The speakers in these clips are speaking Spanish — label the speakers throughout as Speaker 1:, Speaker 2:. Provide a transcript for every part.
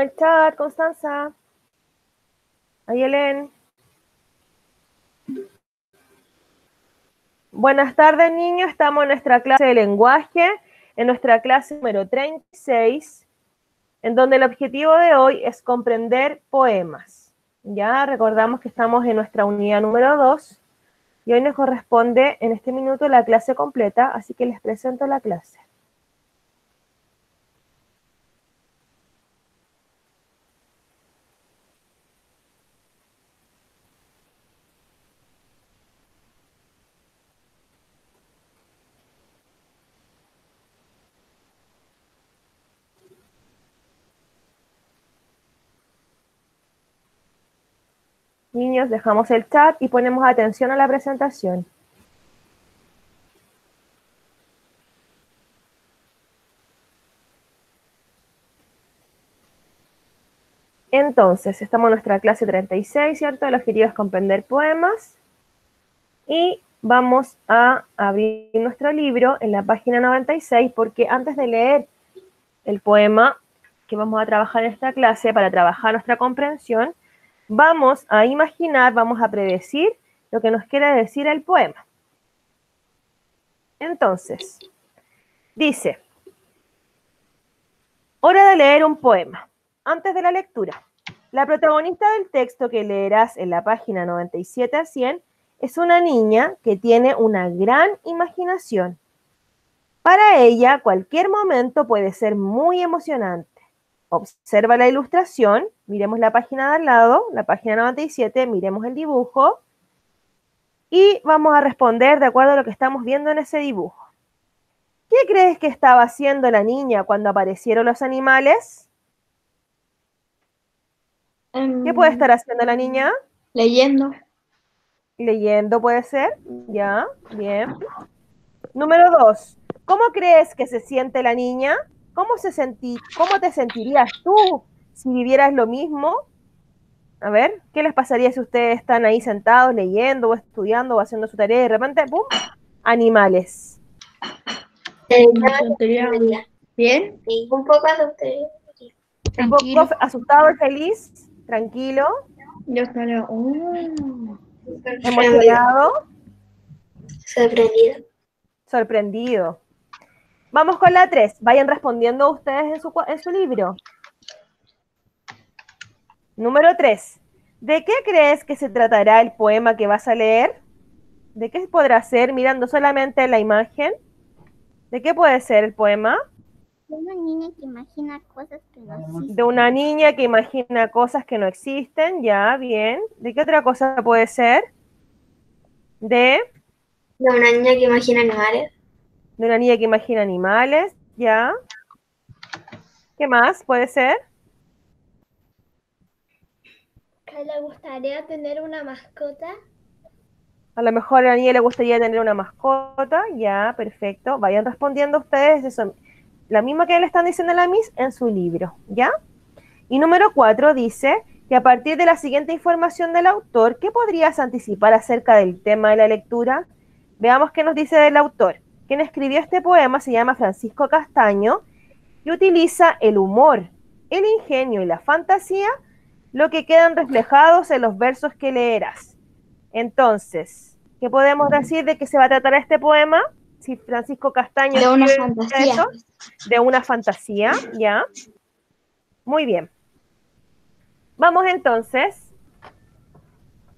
Speaker 1: el chat, Constanza. Ahí, Helen. Buenas tardes, niños. Estamos en nuestra clase de lenguaje, en nuestra clase número 36, en donde el objetivo de hoy es comprender poemas. Ya recordamos que estamos en nuestra unidad número 2 y hoy nos corresponde en este minuto la clase completa, así que les presento la clase. Niños, dejamos el chat y ponemos atención a la presentación. Entonces, estamos en nuestra clase 36, ¿cierto? El objetivo es comprender poemas. Y vamos a abrir nuestro libro en la página 96, porque antes de leer el poema que vamos a trabajar en esta clase, para trabajar nuestra comprensión, vamos a imaginar, vamos a predecir lo que nos quiere decir el poema. Entonces, dice, hora de leer un poema. Antes de la lectura, la protagonista del texto que leerás en la página 97 a 100 es una niña que tiene una gran imaginación. Para ella, cualquier momento puede ser muy emocionante. Observa la ilustración, miremos la página de al lado, la página 97, miremos el dibujo y vamos a responder de acuerdo a lo que estamos viendo en ese dibujo. ¿Qué crees que estaba haciendo la niña cuando aparecieron los animales? ¿Qué puede estar haciendo la niña?
Speaker 2: Leyendo.
Speaker 1: Leyendo puede ser, ya, bien. Número dos, ¿cómo crees que se siente la niña? ¿Cómo, se sentí, ¿Cómo te sentirías tú si vivieras lo mismo? A ver, ¿qué les pasaría si ustedes están ahí sentados leyendo o estudiando o haciendo su tarea y de repente, ¡pum! Animales.
Speaker 2: Eh, ¿Bien?
Speaker 3: Sí, un poco asustaría.
Speaker 1: Un poco asustado y feliz, tranquilo.
Speaker 2: Yo estaría. Oh.
Speaker 1: Emocionado.
Speaker 3: Sorprendido.
Speaker 1: Sorprendido. Vamos con la 3. Vayan respondiendo ustedes en su, en su libro. Número 3. ¿De qué crees que se tratará el poema que vas a leer? ¿De qué podrá ser mirando solamente la imagen? ¿De qué puede ser el poema?
Speaker 3: De una niña que imagina cosas que no existen.
Speaker 1: De una niña que imagina cosas que no existen, ya, bien. ¿De qué otra cosa puede ser? De...
Speaker 3: De una niña que imagina animales
Speaker 1: de una niña que imagina animales, ¿ya? ¿Qué más puede ser?
Speaker 3: Que le gustaría tener una mascota.
Speaker 1: A lo mejor a la niña le gustaría tener una mascota, ya, perfecto. Vayan respondiendo ustedes eso. La misma que le están diciendo a la Miss en su libro, ¿ya? Y número cuatro dice que a partir de la siguiente información del autor, ¿qué podrías anticipar acerca del tema de la lectura? Veamos qué nos dice del autor. Quien escribió este poema se llama Francisco Castaño y utiliza el humor, el ingenio y la fantasía, lo que quedan reflejados en los versos que leerás. Entonces, ¿qué podemos decir de qué se va a tratar este poema? Si Francisco Castaño
Speaker 2: de una fantasía.
Speaker 1: de una fantasía, ¿ya? Muy bien. Vamos entonces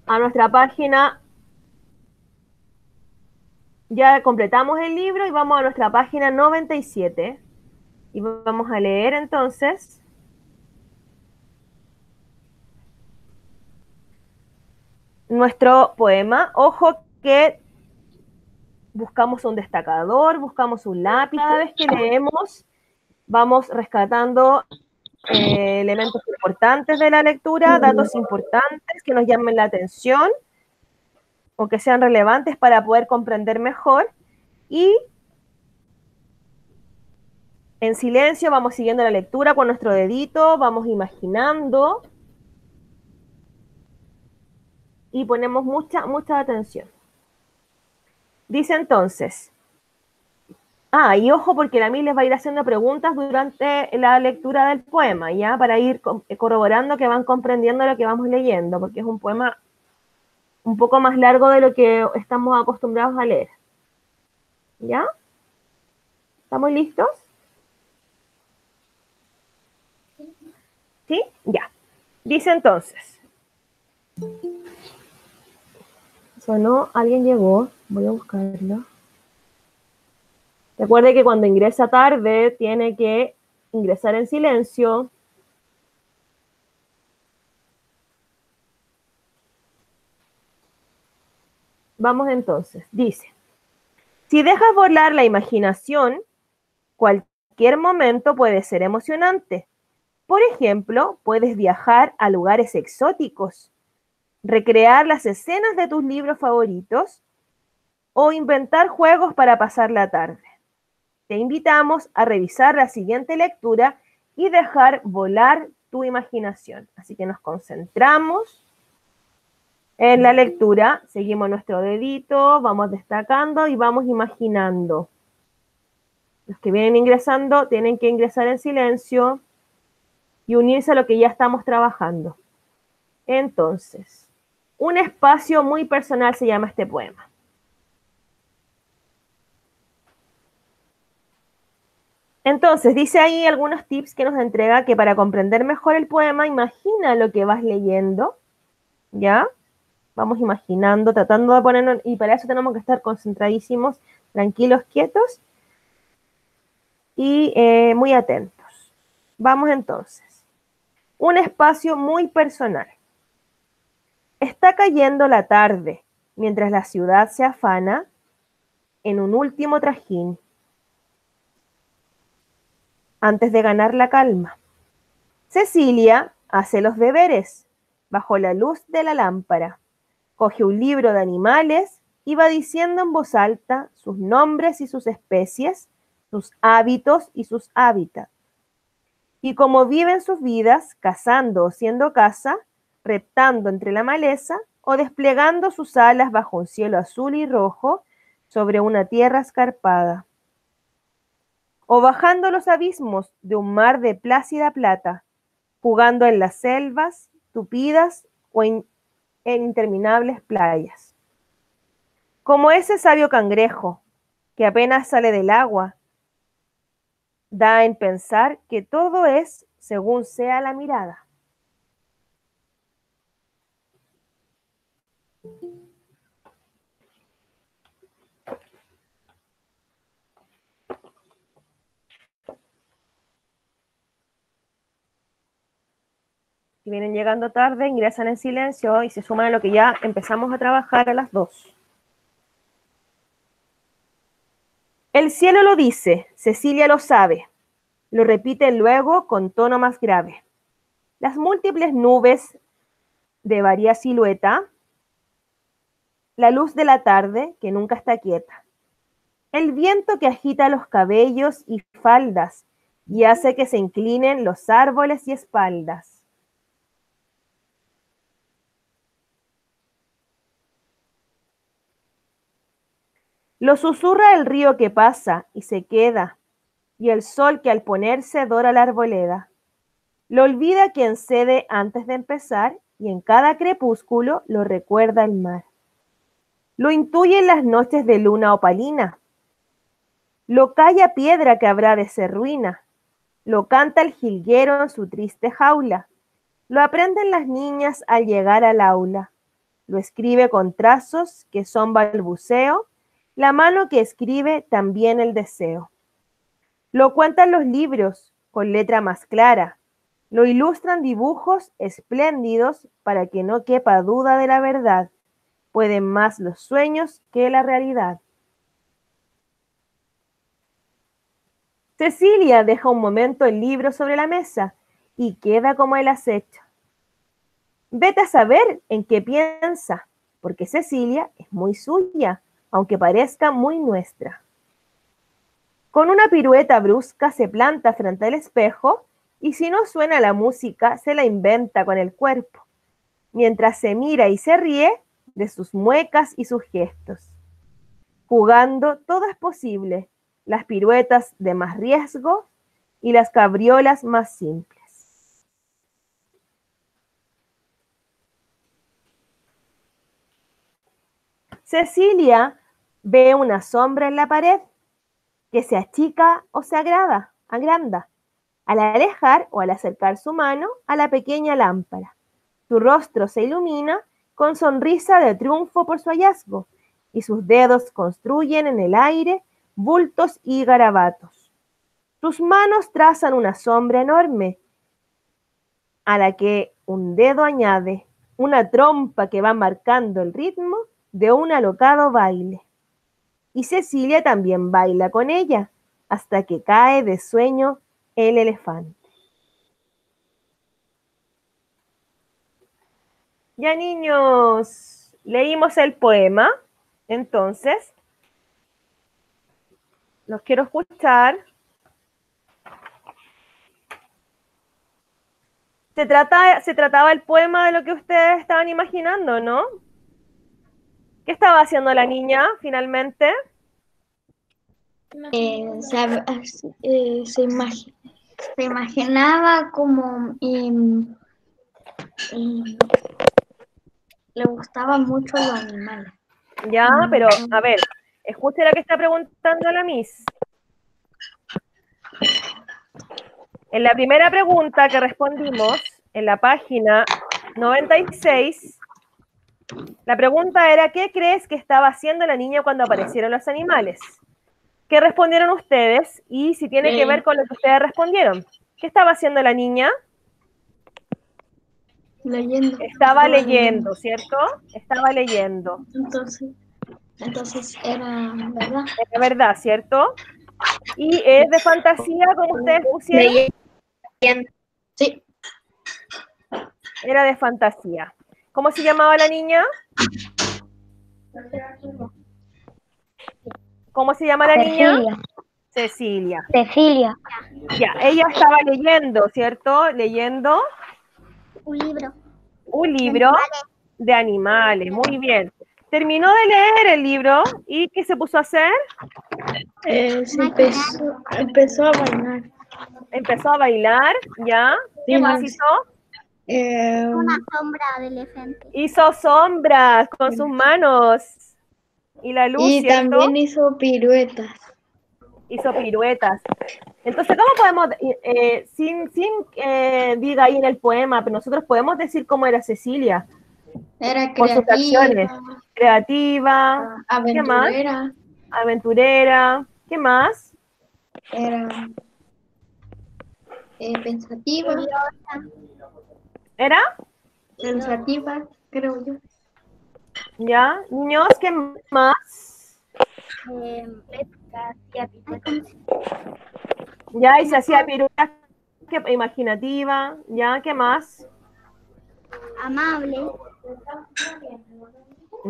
Speaker 1: a nuestra página ya completamos el libro y vamos a nuestra página 97. Y vamos a leer entonces. Nuestro poema. Ojo que buscamos un destacador, buscamos un lápiz. Cada vez que leemos, vamos rescatando eh, elementos importantes de la lectura, datos importantes que nos llamen la atención o que sean relevantes para poder comprender mejor y en silencio vamos siguiendo la lectura con nuestro dedito, vamos imaginando y ponemos mucha, mucha atención. Dice entonces, Ah, y ojo porque la Mil les va a ir haciendo preguntas durante la lectura del poema, ¿ya? Para ir corroborando que van comprendiendo lo que vamos leyendo, porque es un poema un poco más largo de lo que estamos acostumbrados a leer. ¿Ya? ¿Estamos listos? ¿Sí? Ya. Dice entonces. Sonó, alguien llegó. Voy a buscarlo. Recuerde que cuando ingresa tarde tiene que ingresar en silencio. Vamos entonces. Dice, si dejas volar la imaginación, cualquier momento puede ser emocionante. Por ejemplo, puedes viajar a lugares exóticos, recrear las escenas de tus libros favoritos o inventar juegos para pasar la tarde. Te invitamos a revisar la siguiente lectura y dejar volar tu imaginación. Así que nos concentramos en la lectura, seguimos nuestro dedito, vamos destacando y vamos imaginando. Los que vienen ingresando tienen que ingresar en silencio y unirse a lo que ya estamos trabajando. Entonces, un espacio muy personal se llama este poema. Entonces, dice ahí algunos tips que nos entrega que para comprender mejor el poema, imagina lo que vas leyendo, ¿ya? Vamos imaginando, tratando de ponernos, y para eso tenemos que estar concentradísimos, tranquilos, quietos y eh, muy atentos. Vamos entonces. Un espacio muy personal. Está cayendo la tarde, mientras la ciudad se afana en un último trajín antes de ganar la calma. Cecilia hace los deberes bajo la luz de la lámpara. Coge un libro de animales y va diciendo en voz alta sus nombres y sus especies, sus hábitos y sus hábitats. Y como viven sus vidas, cazando o siendo caza, reptando entre la maleza o desplegando sus alas bajo un cielo azul y rojo sobre una tierra escarpada o bajando los abismos de un mar de plácida plata, jugando en las selvas tupidas o en, interminables playas. Como ese sabio cangrejo que apenas sale del agua, da en pensar que todo es según sea la mirada. Si vienen llegando tarde, ingresan en silencio y se suman a lo que ya empezamos a trabajar a las dos. El cielo lo dice, Cecilia lo sabe. Lo repite luego con tono más grave. Las múltiples nubes de varia silueta, la luz de la tarde que nunca está quieta, el viento que agita los cabellos y faldas y hace que se inclinen los árboles y espaldas Lo susurra el río que pasa y se queda, y el sol que al ponerse dora la arboleda. Lo olvida quien cede antes de empezar, y en cada crepúsculo lo recuerda el mar. Lo intuye en las noches de luna opalina. Lo calla piedra que habrá de ser ruina. Lo canta el jilguero en su triste jaula. Lo aprenden las niñas al llegar al aula. Lo escribe con trazos que son balbuceo la mano que escribe también el deseo. Lo cuentan los libros con letra más clara. Lo ilustran dibujos espléndidos para que no quepa duda de la verdad. Pueden más los sueños que la realidad. Cecilia deja un momento el libro sobre la mesa y queda como el acecho. Vete a saber en qué piensa, porque Cecilia es muy suya aunque parezca muy nuestra. Con una pirueta brusca se planta frente al espejo y si no suena la música se la inventa con el cuerpo, mientras se mira y se ríe de sus muecas y sus gestos. Jugando todo es posible, las piruetas de más riesgo y las cabriolas más simples. Cecilia ve una sombra en la pared que se achica o se agrada, agranda al alejar o al acercar su mano a la pequeña lámpara. Su rostro se ilumina con sonrisa de triunfo por su hallazgo y sus dedos construyen en el aire bultos y garabatos. Sus manos trazan una sombra enorme a la que un dedo añade una trompa que va marcando el ritmo de un alocado baile. Y Cecilia también baila con ella hasta que cae de sueño el elefante. Ya niños, leímos el poema, entonces los quiero escuchar. Se, trata, se trataba el poema de lo que ustedes estaban imaginando, ¿no? ¿Qué estaba haciendo la niña finalmente?
Speaker 2: Eh, se, eh, se, imaginaba como em, em, le gustaban mucho los animales.
Speaker 1: Ya, pero a ver, escuche la que está preguntando la Miss. En la primera pregunta que respondimos, en la página 96, la pregunta era, ¿qué crees que estaba haciendo la niña cuando aparecieron los animales? ¿Qué respondieron ustedes? Y si tiene que ver con lo que ustedes respondieron. ¿Qué estaba haciendo la niña?
Speaker 2: Leyendo.
Speaker 1: Estaba leyendo, ¿cierto? Estaba leyendo.
Speaker 2: Entonces, entonces era verdad.
Speaker 1: Era verdad, ¿cierto? Y es de fantasía, como ustedes pusieron.
Speaker 2: Leyendo. Sí.
Speaker 1: Era de fantasía. ¿Cómo se llamaba la niña? ¿Cómo se llama la niña? Cecilia.
Speaker 4: Cecilia.
Speaker 1: Ya, ella estaba leyendo, ¿cierto? Leyendo
Speaker 3: Un libro.
Speaker 1: un libro de animales. Muy bien. Terminó de leer el libro y ¿qué se puso a hacer?
Speaker 2: Eh, se empezó, empezó a bailar.
Speaker 1: Empezó a bailar, ¿ya? ¿Qué
Speaker 2: Sí,
Speaker 1: más hizo?
Speaker 2: Eh,
Speaker 3: Una sombra de elefante.
Speaker 1: Hizo sombras con sus manos. Y la luz,
Speaker 2: y
Speaker 1: ¿cierto?
Speaker 2: también hizo piruetas.
Speaker 1: hizo piruetas. Entonces, ¿cómo podemos, eh, sin, sin eh, diga ahí en el poema, pero nosotros podemos decir cómo era Cecilia?
Speaker 2: Era
Speaker 1: Por sus acciones.
Speaker 2: creativa,
Speaker 1: Creativa, ¿qué más?
Speaker 2: aventurera,
Speaker 1: aventurera, ¿qué más?
Speaker 2: era eh, pensativa,
Speaker 1: ¿Era?
Speaker 2: pensativa, creo yo.
Speaker 1: ¿Ya? Niños, ¿qué más?
Speaker 3: Eh,
Speaker 1: Ya, y se hacía piruetas, ¿qué- imaginativa, ¿ya? ¿Qué más?
Speaker 3: amable,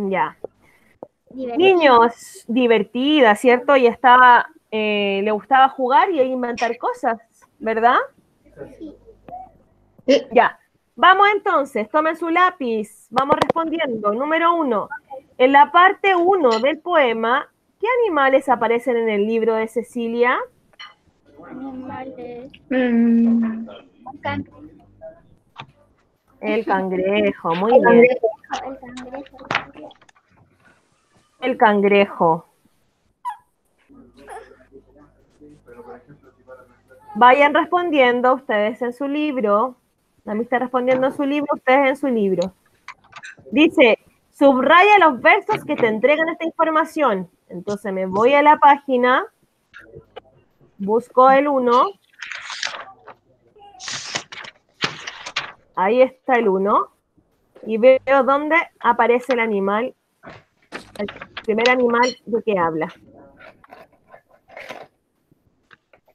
Speaker 1: Ya.
Speaker 3: divertida.
Speaker 1: Niños, divertida, ¿cierto? Y estaba, eh, le gustaba jugar y inventar cosas, ¿verdad?
Speaker 3: Sí.
Speaker 1: Ya. Vamos entonces, tomen su lápiz, vamos respondiendo. Número uno, en la parte uno del poema, ¿qué animales aparecen en el libro de Cecilia?
Speaker 3: Animales.
Speaker 2: Mm,
Speaker 3: Un cangrejo.
Speaker 1: El cangrejo, muy bien.
Speaker 3: El cangrejo.
Speaker 1: El cangrejo. Vayan respondiendo ustedes en su libro. La mí está respondiendo en su libro, ustedes en su libro. Dice, subraya los versos que te entregan esta información. Entonces me voy a la página, busco el 1. Ahí está el 1. Y veo dónde aparece el animal el primer animal de que habla.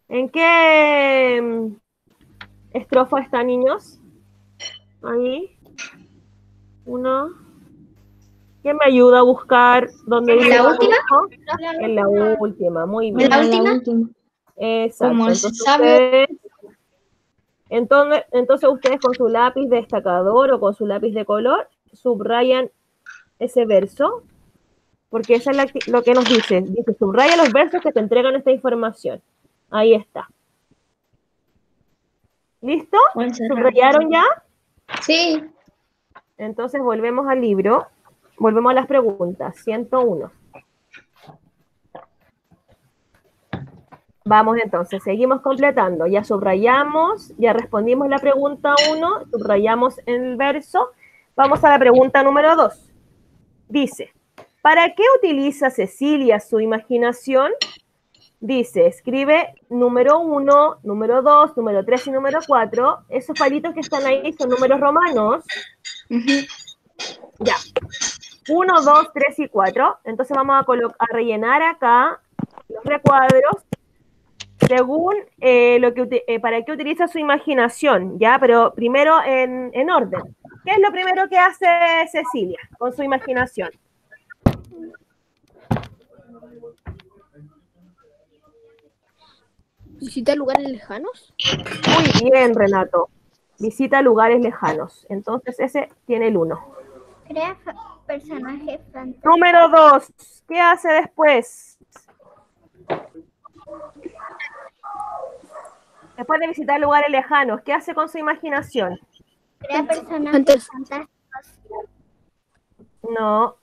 Speaker 1: ¿En qué mm, estrofa está, niños? Ahí. Uno. ¿Quién me ayuda a buscar dónde
Speaker 2: ¿En la última?
Speaker 1: estrofa? En la última, muy bien.
Speaker 2: ¿En la última?
Speaker 1: Exacto.
Speaker 2: Como
Speaker 1: Entonces ustedes, entonces, entonces ustedes con su lápiz destacador o con su lápiz de color subrayan ese verso porque eso es la lo que nos dice. Dice, subraya los versos que te entregan esta información. Ahí está. ¿Listo? ¿Subrayaron ya?
Speaker 2: Sí.
Speaker 1: Entonces volvemos al libro, volvemos a las preguntas. 101. Vamos entonces, seguimos completando. Ya subrayamos, ya respondimos la pregunta 1, subrayamos el verso. Vamos a la pregunta número 2. Dice, ¿para qué utiliza Cecilia su imaginación? Dice, escribe número 1, número 2, número 3 y número 4. Esos palitos que están ahí son números romanos. Ya. 1, 2, 3 y 4. Entonces vamos a, a rellenar acá los recuadros según eh, lo que eh, para qué utiliza su imaginación, ¿ya? Pero primero en, en orden. ¿Qué es lo primero que hace Cecilia con su imaginación?
Speaker 4: ¿Visita lugares lejanos?
Speaker 1: Muy bien, Renato. Visita lugares lejanos. Entonces ese tiene el 1.
Speaker 3: Crea personajes fantásticos.
Speaker 1: Número 2. ¿Qué hace después? Después de visitar lugares lejanos, ¿qué hace con su imaginación?
Speaker 3: Crea personajes
Speaker 4: Fantas-
Speaker 3: fantásticos.
Speaker 1: No,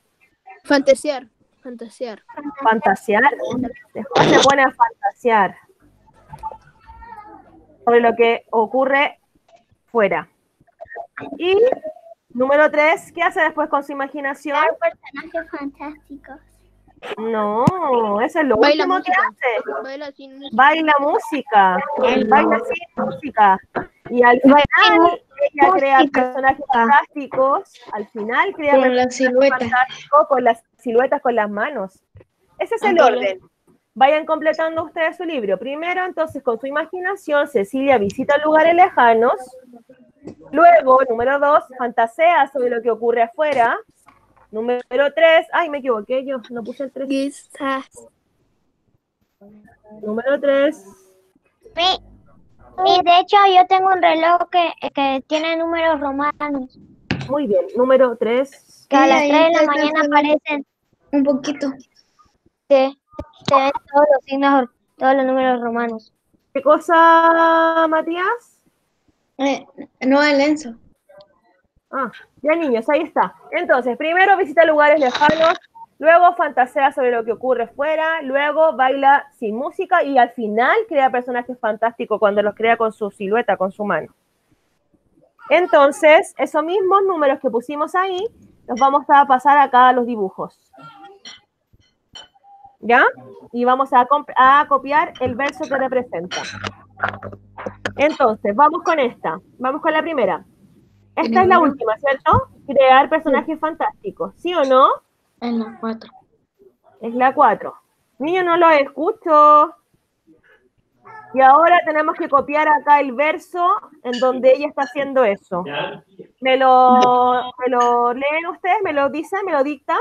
Speaker 4: Fantasear. Fantasear.
Speaker 1: fantasear. Después se pone a fantasear sobre lo que ocurre fuera. Y número 3, ¿qué hace después con su imaginación?
Speaker 3: Crear personajes fantásticos.
Speaker 1: No, eso es lo
Speaker 4: Baila
Speaker 1: último que hace.
Speaker 4: Baila sin música.
Speaker 1: baila música, baila sin música. Y al final ella crea
Speaker 2: música.
Speaker 1: personajes fantásticos, al final crea
Speaker 2: Con la
Speaker 1: personajes
Speaker 2: silueta.
Speaker 1: fantásticos con las siluetas con las manos. Ese es el orden. Vayan completando ustedes su libro. Primero, entonces, con su imaginación, Cecilia visita lugares lejanos. Luego, número dos, fantasea sobre lo que ocurre afuera. Número tres, ay, me equivoqué yo, no puse el tres.
Speaker 4: Quizás.
Speaker 1: Número tres,
Speaker 5: Sí, sí, de hecho yo tengo un reloj que, que tiene números romanos,
Speaker 1: muy bien. Número tres,
Speaker 5: que a las 3 de la mañana aparecen,
Speaker 2: Un poquito.
Speaker 5: sí, se ven todos los signos, todos los números romanos.
Speaker 1: ¿Qué cosa, Matías?
Speaker 2: Eh, no, el Enzo.
Speaker 1: Ah, ya niños, ahí está. Entonces, primero visita lugares lejanos, luego fantasea sobre lo que ocurre fuera, luego baila sin música y al final crea personajes fantásticos cuando los crea con su silueta, con su mano. Entonces, esos mismos números que pusimos ahí, los vamos a pasar acá a los dibujos. ¿Ya? Y vamos a, copiar el verso que representa. Entonces, vamos con esta. Vamos con la primera. Esta es la última, ¿cierto? Crear personajes fantásticos. ¿Sí o no?
Speaker 2: En la 4.
Speaker 1: Es la 4. Niño, no lo escucho. Y ahora tenemos que copiar acá el verso en donde ella está haciendo eso. ¿Me lo, me lo leen ustedes? ¿Me lo dicen? ¿Me lo dictan?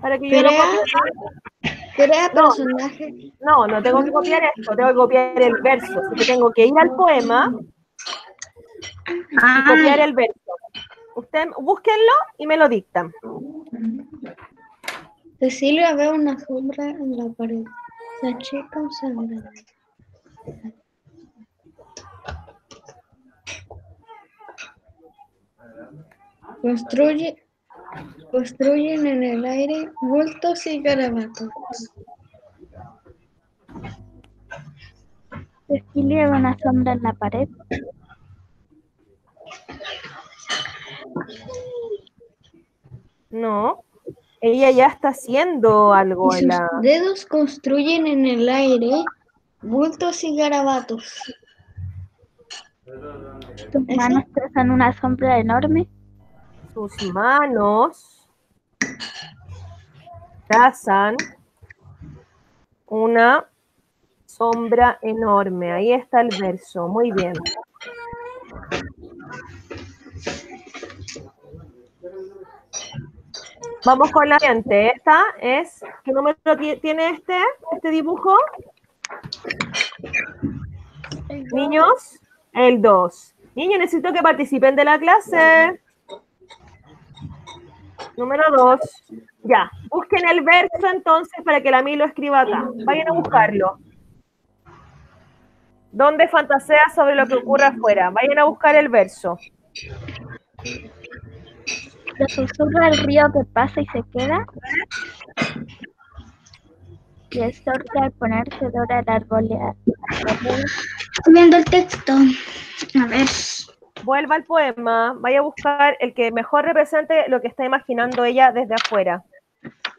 Speaker 1: Para que yo lo copie.
Speaker 2: Crea
Speaker 1: No.
Speaker 2: personaje.
Speaker 1: No, no tengo que copiar esto, tengo que copiar el verso. Así que tengo que ir al poema y copiar el verso. Ustedes búsquenlo y me lo dictan.
Speaker 2: Cecilia ve una sombra en la pared. La chica se agrada. Construye, construyen en el aire bultos y garabatos.
Speaker 5: Cecilia ve una sombra en la pared.
Speaker 1: No, ella ya está haciendo algo
Speaker 2: Y
Speaker 1: en
Speaker 2: sus
Speaker 1: la...
Speaker 2: dedos construyen en el aire bultos y garabatos.
Speaker 5: Tus manos trazan una sombra enorme.
Speaker 1: sus manos trazan una sombra enorme. Ahí está el verso. Muy bien. Vamos con la siguiente. Esta es, ¿qué número ti- tiene este, este dibujo? Niños, el 2. Niños, necesito que participen de la clase. Número dos. Ya. Busquen el verso entonces para que la Mí lo escriba acá. Vayan a buscarlo. ¿Dónde fantasea sobre lo que ocurre afuera? Vayan a buscar el verso.
Speaker 5: Lo susurra el río que pasa y se queda. Y el sorte al ponerse dora al arbolear.
Speaker 2: Estoy viendo el texto. A ver.
Speaker 1: Vuelva al poema. Vaya a buscar el que mejor represente lo que está imaginando ella desde afuera.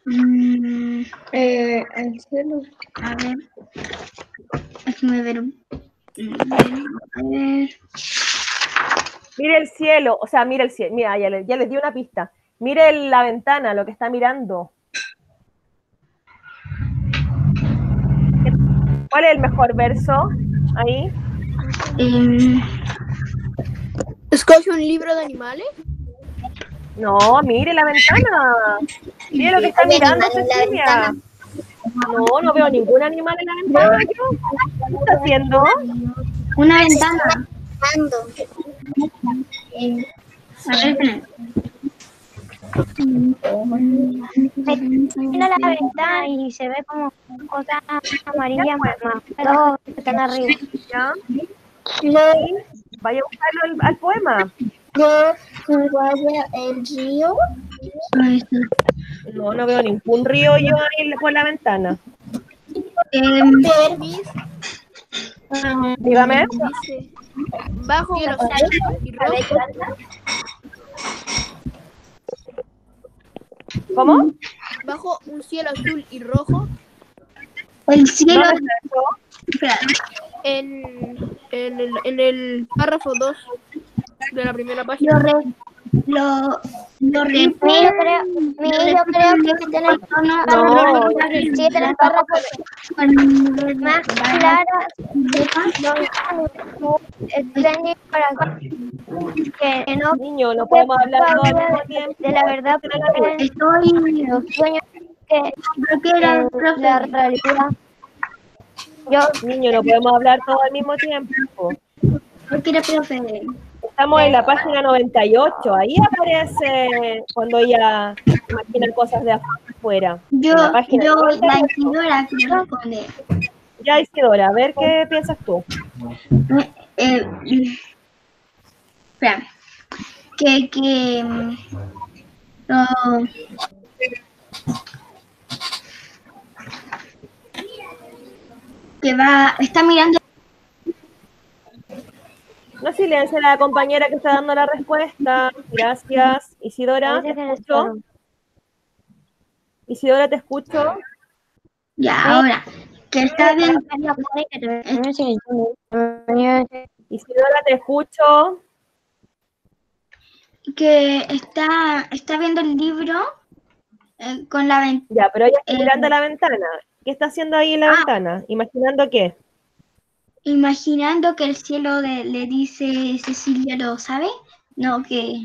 Speaker 2: Mm, eh, el cielo. A ver. Déjame ver. A ver.
Speaker 1: Mire el cielo, o sea, mire el cielo. Mira, ya, le- ya les di una pista. Mire la ventana, lo que está mirando. ¿Cuál es el mejor verso? Ahí.
Speaker 2: Em,
Speaker 4: Escoge un libro de animales.
Speaker 1: No, mire la ventana. Mire lo que está mirando Cecilia. No, no veo ningún animal en la ventana. ¿Qué está haciendo?
Speaker 2: una ventana. A ver.
Speaker 5: Mira la ventana y se ve como cosas amarillas más, más arriba.
Speaker 1: ¿Ya? Vaya a buscarlo al, al poema.
Speaker 3: el río.
Speaker 1: No, no veo ningún río yo ahí por la ventana.
Speaker 2: Em,
Speaker 1: Dígame.
Speaker 4: Dice, bajo cielo azul y rojo,
Speaker 1: ¿Cómo?
Speaker 4: bajo un cielo azul y rojo,
Speaker 2: el cielo. Espera.
Speaker 4: En, en, el, en el párrafo 2 de la primera
Speaker 2: Lo
Speaker 4: página.
Speaker 2: re, lo, lo
Speaker 5: Mi, yo creo, mi, yo creo que está en el
Speaker 1: No,
Speaker 5: sí, en el párrafo más claro, no, extraño para que no
Speaker 1: Niño, no podemos hablar
Speaker 5: de la verdad porque
Speaker 2: Estoy.
Speaker 5: los sueños que
Speaker 2: Creo que
Speaker 5: la realidad. Yo
Speaker 1: Niño, no podemos hablar todo al mismo tiempo.
Speaker 2: Era el profe.
Speaker 1: Estamos en la página 98. Ahí aparece cuando ella imagina cosas de afuera.
Speaker 2: Yo,
Speaker 1: la página
Speaker 2: yo,
Speaker 1: 98.
Speaker 2: la Isidora que responde.
Speaker 1: Ya, Isidora, a ver qué piensas tú.
Speaker 2: Eh, espera. Que, que. mm, que va. Está mirando.
Speaker 1: No silencie a la compañera que está dando la respuesta. Gracias. Isidora, te escucho. Isidora, te escucho.
Speaker 2: Ya, ahora. Que está viendo.
Speaker 1: Isidora, te escucho.
Speaker 2: Que está, está viendo el libro. eh, con la ventana.
Speaker 1: Ya, pero ella está
Speaker 2: Eh,
Speaker 1: mirando a la ventana. ¿Qué está haciendo ahí en la
Speaker 2: Ah.
Speaker 1: ventana? ¿Imaginando qué?
Speaker 2: Imaginando que el cielo de- le dice Cecilia, ¿lo sabe? No, que.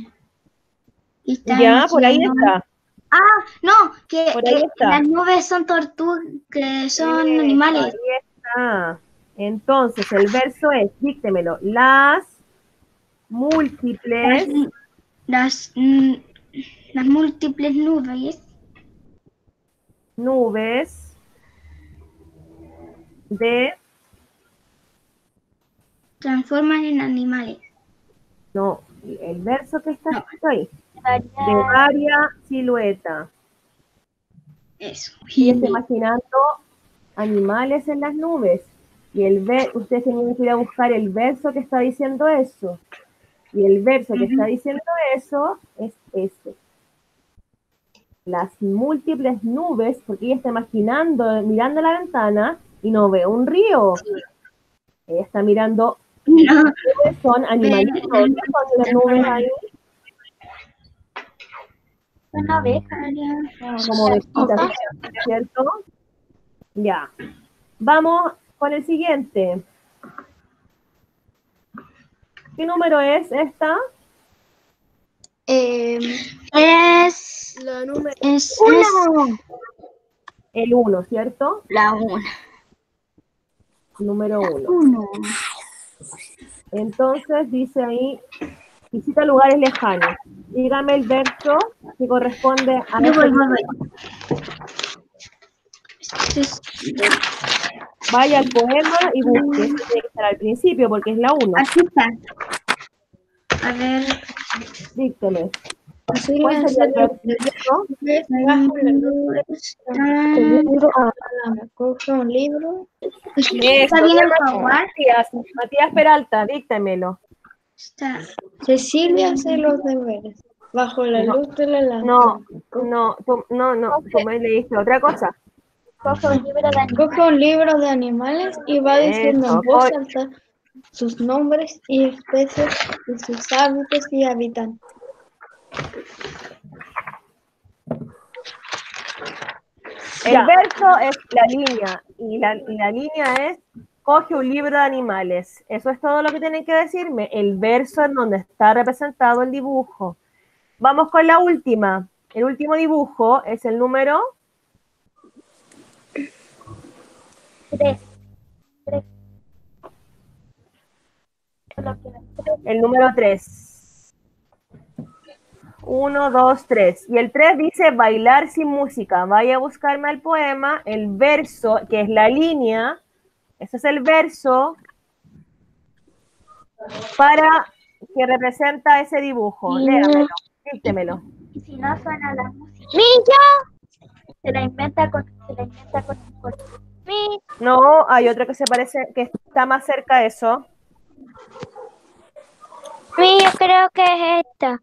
Speaker 2: está
Speaker 1: Ya, por ahí está.
Speaker 2: Ah, no, que,
Speaker 1: está.
Speaker 2: las nubes son tortugas, que son
Speaker 1: Eso,
Speaker 2: animales.
Speaker 1: Ahí está. Entonces, el verso es, díctemelo, las múltiples
Speaker 2: Las, mm, las múltiples nubes
Speaker 1: nubes de,
Speaker 2: transforman en animales.
Speaker 1: no, el verso que está escrito ahí, de varia silueta.
Speaker 2: Eso.
Speaker 1: Y está imaginando animales en las nubes. Y el ver, usted tiene que ir a buscar el verso que está diciendo eso. Y el verso que está diciendo eso es ese. Las múltiples nubes, porque ella está imaginando, mirando la ventana y no ve un río. Ella está mirando, son animalitos. ¿Qué son las nubes ahí?
Speaker 5: Una abeja.
Speaker 1: como ovejitas, ¿cierto? Ya. Vamos con el siguiente. ¿Qué número es esta?
Speaker 2: eh, es,
Speaker 4: La número
Speaker 2: es, es
Speaker 1: El 1, ¿cierto?
Speaker 2: la una.
Speaker 1: Número 1.
Speaker 2: Uno.
Speaker 1: Entonces dice ahí, visita lugares lejanos. Dígame el verso que corresponde a
Speaker 2: Yo
Speaker 1: este
Speaker 2: voy.
Speaker 1: Vaya al poema y busque. Eso tiene que estar al principio porque es la 1.
Speaker 2: Aquí está. A ver.
Speaker 1: Díctelo.
Speaker 6: Cecilia
Speaker 1: ¿Cuál sería el
Speaker 6: debe bajo la luz del libro coge un libro.
Speaker 1: Eso,
Speaker 2: Está bien el.
Speaker 1: Matías, Matías Peralta, díctamelo.
Speaker 2: Está.
Speaker 6: Cecilia hace los deberes bajo la
Speaker 1: No.
Speaker 6: luz de la lámpara.
Speaker 1: No, no, no, no, tú me leíste otra cosa.
Speaker 5: Coge un libro de animales.
Speaker 6: Coge un libro de animales y va diciendo voz alta sus nombres y especies y sus hábitos y habitantes.
Speaker 1: El Ya.
Speaker 2: verso
Speaker 1: es la línea y la, y la línea es coge un libro de animales. Eso es todo lo que tienen que decirme. El verso en donde está representado el dibujo. Vamos con la última. El último dibujo es el número
Speaker 5: Tres. Tres. Solo quiero tres.
Speaker 1: el número 3. 1, 2, 3. Y el 3 dice bailar sin música. Vaya a buscarme al poema, el verso, que es la línea. Ese es el verso para que representa ese dibujo. Léamelo, díctemelo.
Speaker 5: Y si no suena la música. ¡Milla! Se la inventa con, se la inventa con, con mi.
Speaker 1: No, hay otra que se parece, que está más cerca a eso.
Speaker 5: Mi, yo creo que es esta.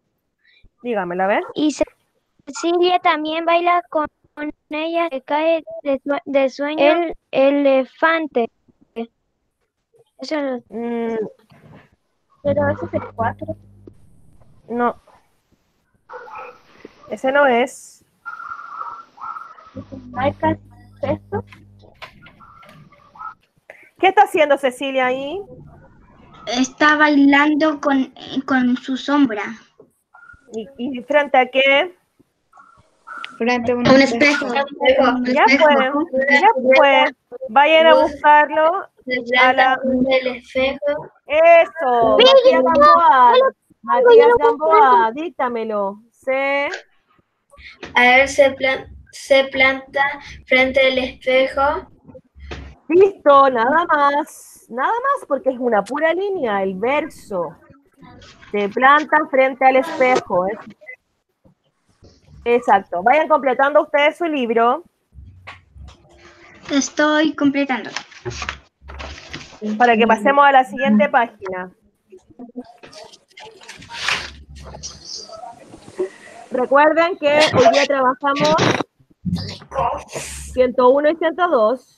Speaker 1: Dígamela, a ver.
Speaker 5: Y Cecilia también baila con, con ella, se cae de, de sueño el elefante. Eso es,
Speaker 1: Mm,
Speaker 5: pero ese es el 4.
Speaker 1: no. Ese no es.
Speaker 5: Marca sexto.
Speaker 1: ¿Qué está haciendo Cecilia ahí?
Speaker 2: Está bailando con, con su sombra.
Speaker 1: ¿Y, y frente a qué?
Speaker 6: Frente a un,
Speaker 2: Un espejo.
Speaker 1: Ya fue, ya fue. Vayan a buscarlo. A la...
Speaker 3: del espejo.
Speaker 1: Eso, Matías Gamboa. Matías Gamboa, díctamelo. C,
Speaker 3: A ver, se, plan- se planta frente al espejo.
Speaker 1: listo, nada más. Nada más porque es una pura línea, el verso. Se plantan frente al espejo. ¿eh? Exacto. Vayan completando ustedes su libro
Speaker 2: Estoy completando.
Speaker 1: para que pasemos a la siguiente página. Recuerden que hoy día trabajamos 101 y 102.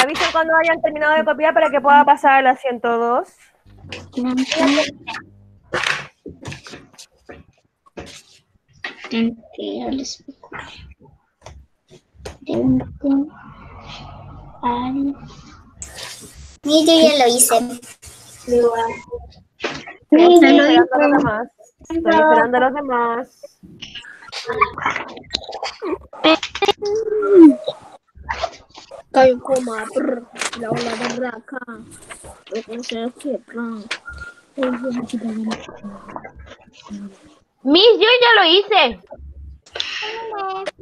Speaker 1: Me avisan cuando hayan terminado de copiar para que pueda pasar a la 102.
Speaker 2: Frente al espejo.
Speaker 3: Y yo ya lo hice.
Speaker 1: Estoy esperando a los demás. Estoy esperando a los demás.
Speaker 4: Caigo en coma. brr, La ola berraca. Lo que brr.
Speaker 1: Miss, yo ya lo hice.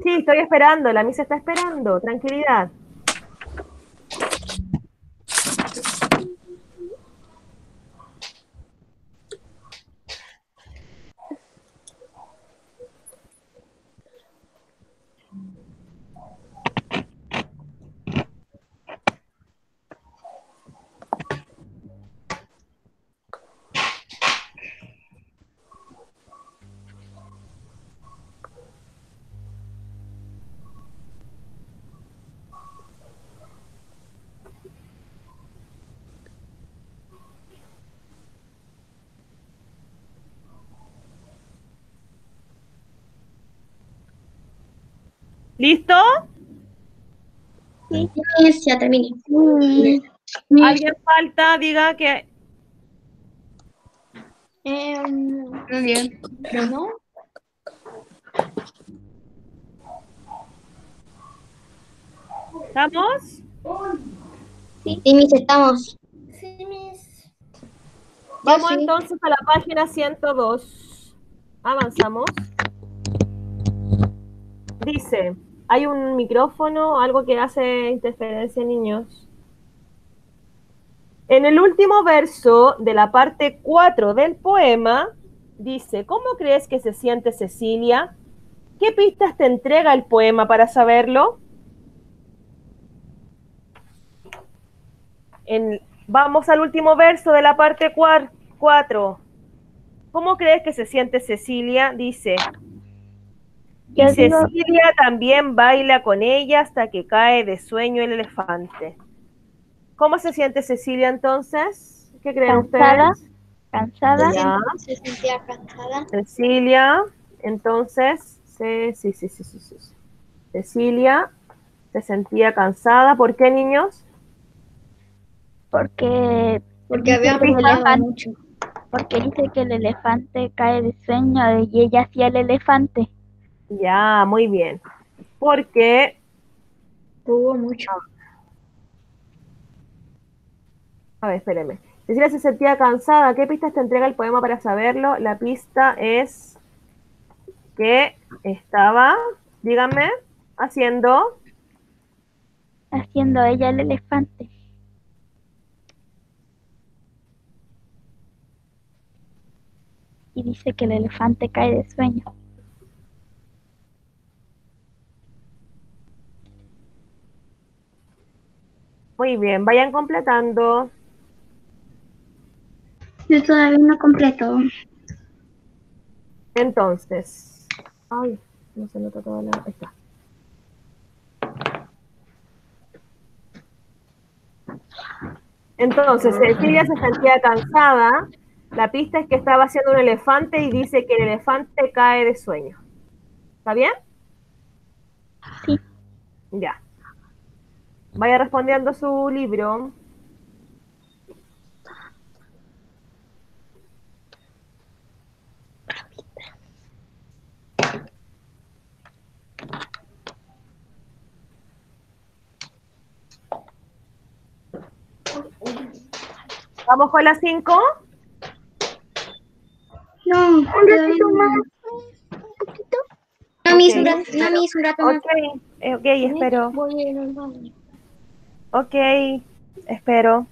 Speaker 1: Sí, estoy esperando. La Miss está esperando. Tranquilidad. ¿Listo?
Speaker 2: Ya terminé.
Speaker 1: ¿Alguien falta? Diga que
Speaker 6: Em,
Speaker 2: Muy bien.
Speaker 6: ¿no?
Speaker 1: ¿Estamos?
Speaker 2: Sí, mis estamos.
Speaker 3: Sí, mis.
Speaker 1: Vamos
Speaker 6: sí.
Speaker 1: entonces a la página 102. Avanzamos. Dice, hay un micrófono, algo que hace interferencia, niños. En el último verso de la parte 4 del poema, dice, ¿cómo crees que se siente Cecilia? ¿Qué pistas te entrega el poema para saberlo? En- vamos al último verso de la parte 4. ¿Cómo crees que se siente Cecilia? Dice, y Cecilia también baila con ella hasta que cae de sueño el elefante. ¿Cómo se siente Cecilia entonces? ¿Qué creen
Speaker 5: Cansada.
Speaker 1: ustedes?
Speaker 5: Cansada.
Speaker 1: Ya.
Speaker 6: Se sentía cansada.
Speaker 1: Cecilia, entonces, sí, sí, sí, sí, sí, sí. Cecilia se sentía cansada. ¿Por qué, niños?
Speaker 5: Porque,
Speaker 6: Porque había mucho.
Speaker 5: porque dice que el elefante cae de sueño y ella hacía el elefante.
Speaker 1: Ya, muy bien. Porque,
Speaker 6: Tuvo mucho.
Speaker 1: a ver, espérenme. Cecilia se sentía cansada. ¿Qué pistas te entrega el poema para saberlo? La pista es que estaba, díganme, haciendo
Speaker 5: haciendo ella el elefante. Y dice que el elefante cae de sueño.
Speaker 1: Muy bien, vayan completando.
Speaker 2: Yo todavía no completo.
Speaker 1: Entonces, ay, no se nota toda la. Ahí está. Entonces, Cecilia se sentía cansada. La pista es que estaba haciendo un elefante y dice que el elefante cae de sueño. ¿Está bien?
Speaker 5: Sí.
Speaker 1: Ya. Vaya respondiendo su libro. Vamos con las 5.
Speaker 2: No, no. No, mis, un rato, no, mis, un rato más.
Speaker 1: Ok, eh, ok, espero.
Speaker 6: Voy a ir al baño.
Speaker 1: Ok, espero.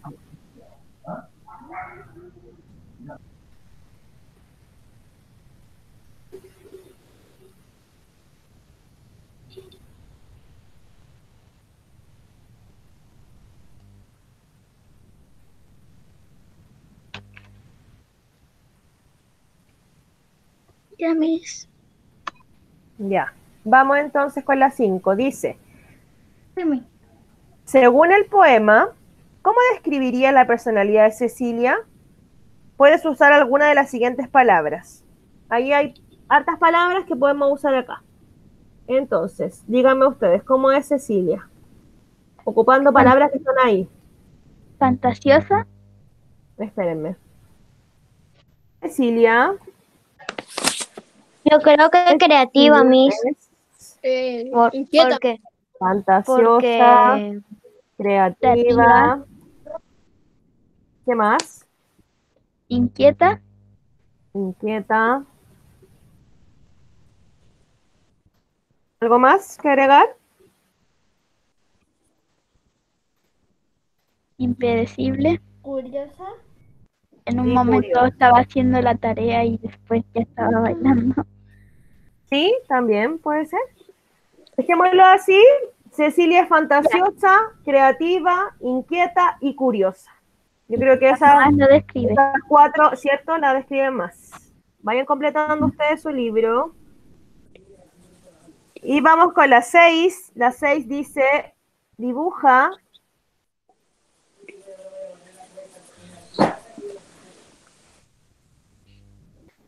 Speaker 2: Ya, mis.
Speaker 1: Ya. Vamos entonces con la 5. Dice. Según el poema, ¿cómo describiría la personalidad de Cecilia? Puedes usar alguna de las siguientes palabras. Ahí hay hartas palabras que podemos usar acá. Entonces, díganme ustedes, ¿cómo es Cecilia? Ocupando palabras que están ahí.
Speaker 5: Fantasiosa,
Speaker 1: Espérenme. Cecilia.
Speaker 5: yo creo que creativa, Miss.
Speaker 1: es
Speaker 4: Eh, inquieta.
Speaker 5: porque,
Speaker 1: Fantasiosa,
Speaker 5: porque
Speaker 1: creativa. ¿Qué más?
Speaker 5: inquieta,
Speaker 1: Inquieta. ¿Algo más que agregar?
Speaker 5: impredecible.
Speaker 4: Curiosa.
Speaker 5: En un
Speaker 1: Sí,
Speaker 5: momento
Speaker 1: curiosa.
Speaker 5: estaba haciendo la tarea y después ya estaba bailando.
Speaker 1: Sí, también puede ser. Dejémoslo así. Cecilia es fantasiosa, creativa, inquieta y curiosa. Yo creo que esas,
Speaker 5: lo describe.
Speaker 1: esas cuatro, ¿cierto? La describen más. Vayan completando ustedes su libro. Y vamos con la seis. La seis dice, dibuja.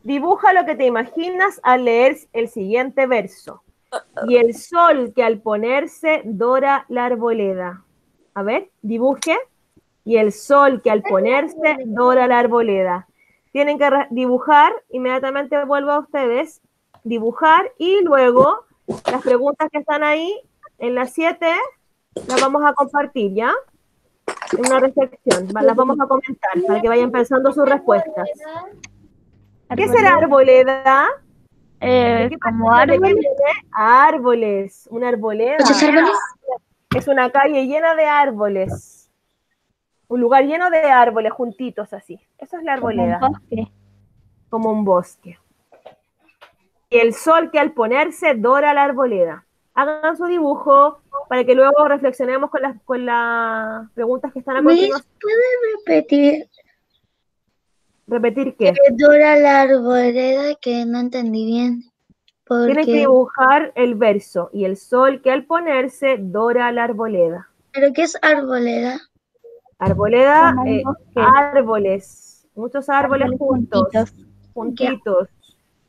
Speaker 1: Dibuja lo que te imaginas al leer el siguiente verso. Y el sol que al ponerse dora la arboleda. A ver, dibuje. Y el sol que al ponerse dora la arboleda. Tienen que dibujar, inmediatamente vuelvo a ustedes, dibujar y luego las preguntas que están ahí en las 7 las vamos a compartir, ¿ya? una reflexión. Las vamos a comentar para que vayan pensando sus respuestas. ¿Qué será arboleda?
Speaker 7: Eh,
Speaker 1: ¿De qué
Speaker 7: como
Speaker 1: parte- de qué
Speaker 7: árbol.
Speaker 1: viene? Árboles, una arboleda.
Speaker 8: ¿Muchos árboles?
Speaker 1: Es una calle llena de árboles. Un lugar lleno de árboles juntitos así. Eso es la arboleda,
Speaker 7: como un bosque.
Speaker 1: como un bosque. Y el sol que al ponerse dora la arboleda. Hagan su dibujo para que luego reflexionemos con las, con las preguntas que están a continuación.
Speaker 2: ¿puede repetir
Speaker 1: Repetir qué.
Speaker 2: Dora la arboleda que no entendí bien?
Speaker 1: Tienen que
Speaker 2: Porque,
Speaker 1: dibujar el verso. Y el sol que al ponerse dora la arboleda.
Speaker 2: ¿pero qué es arboleda?
Speaker 1: Arboleda, eh, árboles. Muchos árboles
Speaker 7: Árboles
Speaker 1: juntos.
Speaker 7: juntitos.
Speaker 1: Juntitos.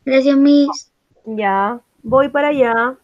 Speaker 2: Gracias, Miss.
Speaker 1: Ya, voy para allá.